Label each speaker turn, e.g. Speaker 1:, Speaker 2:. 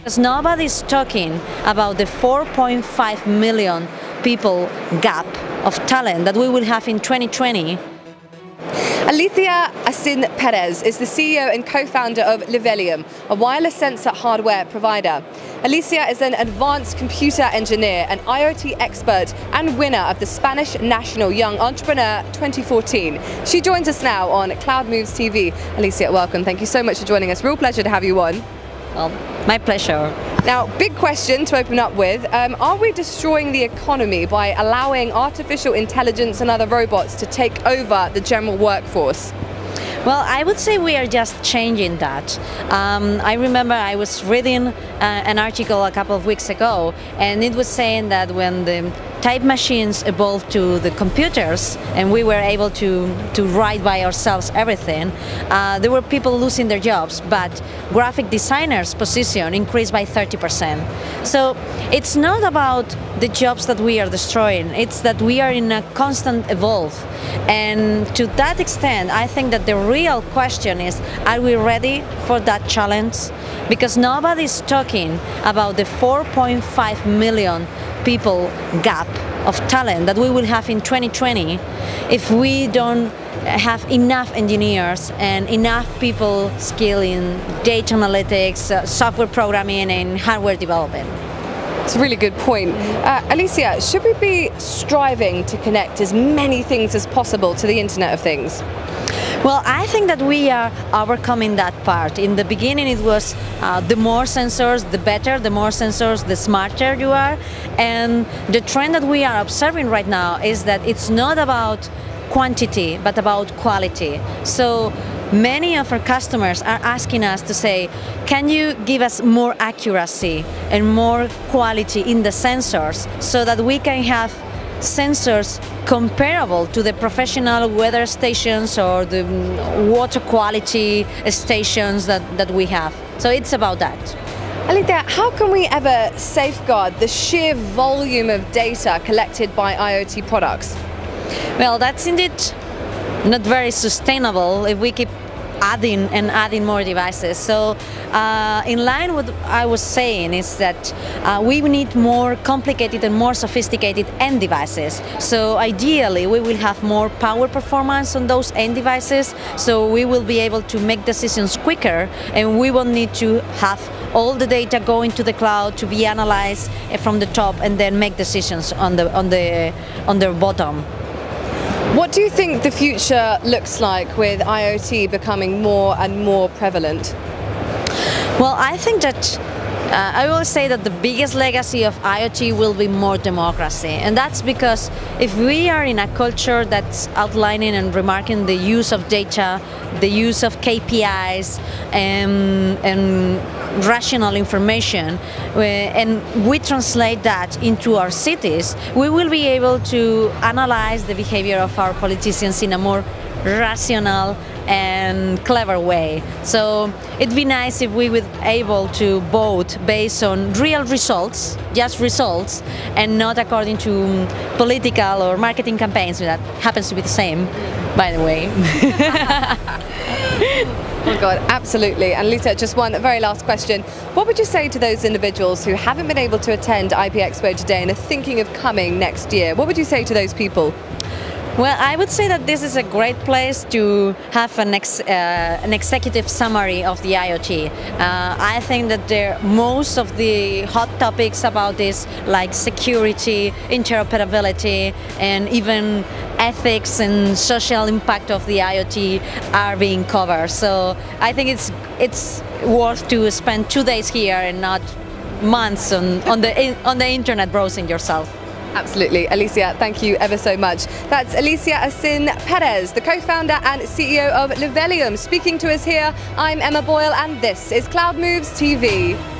Speaker 1: Because nobody's talking about the 4.5 million people gap of talent that we will have in 2020
Speaker 2: Alicia Asín Pérez is the CEO and co-founder of Libelium, a wireless sensor hardware provider. Alicia is an advanced computer engineer, an IoT expert, and winner of the Spanish National Young Entrepreneur 2014. She joins us now on Cloud Moves TV. Alicia, welcome. Thank you so much for joining us. Real pleasure to have you on.
Speaker 1: Well, my pleasure.
Speaker 2: Now, big question to open up with. Um, are we destroying the economy by allowing artificial intelligence and other robots to take over the general workforce?
Speaker 1: Well, I would say we are just changing that. Um, I remember I was reading uh, an article a couple of weeks ago, and it was saying that when the type machines evolved to the computers and we were able to, to write by ourselves everything, uh, there were people losing their jobs, but graphic designers' position increased by 30%. So it's not about the jobs that we are destroying, it's that we are in a constant evolve. And to that extent, I think that the real question is, are we ready for that challenge? Because nobody's talking about the 4.5 million people gap of talent that we will have in 2020 if we don't have enough engineers and enough people skilled in data analytics, uh, software programming and hardware development.
Speaker 2: It's a really good point. Uh, Alicia, should we be striving to connect as many things as possible to the Internet of Things?
Speaker 1: Well, I think that we are overcoming that part. In the beginning, it was uh, the more sensors, the better, the more sensors, the smarter you are. And the trend that we are observing right now is that it's not about quantity, but about quality. So many of our customers are asking us to say, can you give us more accuracy and more quality in the sensors so that we can have sensors comparable to the professional weather stations or the mm, water quality stations that, that we have. So it's about that.
Speaker 2: Alicia, how can we ever safeguard the sheer volume of data collected by IoT products?
Speaker 1: Well, that's indeed not very sustainable if we keep adding and adding more devices. So uh, in line with what I was saying is that uh, we need more complicated and more sophisticated end devices. So ideally we will have more power performance on those end devices so we will be able to make decisions quicker and we won't need to have all the data going to the cloud to be analyzed from the top and then make decisions on the on the on the bottom.
Speaker 2: What do you think the future looks like with IoT becoming more and more prevalent?
Speaker 1: Well, I think that uh, I will say that the biggest legacy of IoT will be more democracy, and that's because if we are in a culture that's outlining and remarking the use of data, the use of KPIs, and, and rational information, uh, and we translate that into our cities, we will be able to analyze the behavior of our politicians in a more rational and clever way. So it'd be nice if we were able to vote based on real results, just results, and not according to political or marketing campaigns. That happens to be the same, by the way.
Speaker 2: Oh God, absolutely. And Lisa, just one very last question. What would you say to those individuals who haven't been able to attend IP Expo today and are thinking of coming next year? What would you say to those people?
Speaker 1: Well, I would say that this is a great place to have an, ex, uh, an executive summary of the IoT. Uh, I think that there, most of the hot topics about this, like security, interoperability, and even ethics and social impact of the IoT are being covered. So I think it's it's worth to spend two days here and not months on, on the on the internet browsing yourself.
Speaker 2: Absolutely. Alicia, thank you ever so much. That's Alicia Asín Pérez, the co-founder and CEO of Libelium. Speaking to us here, I'm Emma Boyle and this is Cloud Moves TV.